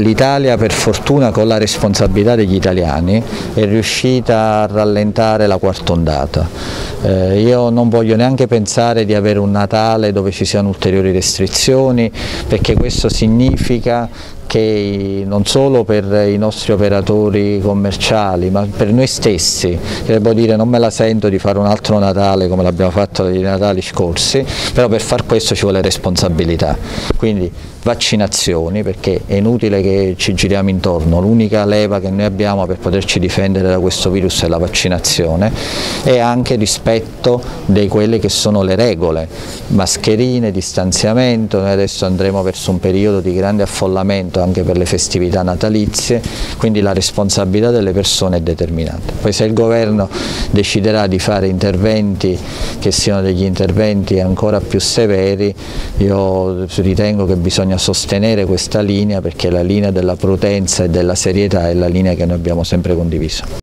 L'Italia per fortuna con la responsabilità degli italiani è riuscita a rallentare la quarta ondata. Eh, io non voglio neanche pensare di avere un Natale dove ci siano ulteriori restrizioni perché questo significa che non solo per i nostri operatori commerciali ma per noi stessi, devo dire non me la sento di fare un altro Natale come l'abbiamo fatto nei Natali scorsi, però per far questo ci vuole responsabilità, quindi vaccinazioni perché è inutile che ci giriamo intorno, l'unica leva che noi abbiamo per poterci difendere da questo virus è la vaccinazione e anche rispetto di quelle che sono le regole, mascherine, distanziamento, noi adesso andremo verso un periodo di grande affollamento anche per le festività natalizie, quindi la responsabilità delle persone è determinante. Poi se il governo deciderà di fare interventi che siano degli interventi ancora più severi, io ritengo che bisogna sostenere questa linea perché la linea della prudenza e della serietà è la linea che noi abbiamo sempre condiviso.